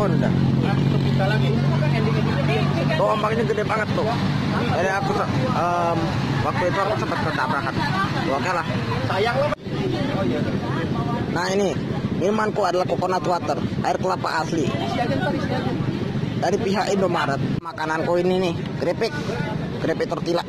pohon dah. Oh, ombaknya gede banget tuh. Jadi aku um, waktu itu aku sempat ketabrakan. Oke lah. Sayang loh. Nah ini minumanku adalah coconut water, air kelapa asli. Dari pihak Indomaret, makananku ini nih, keripik, keripik tortilla.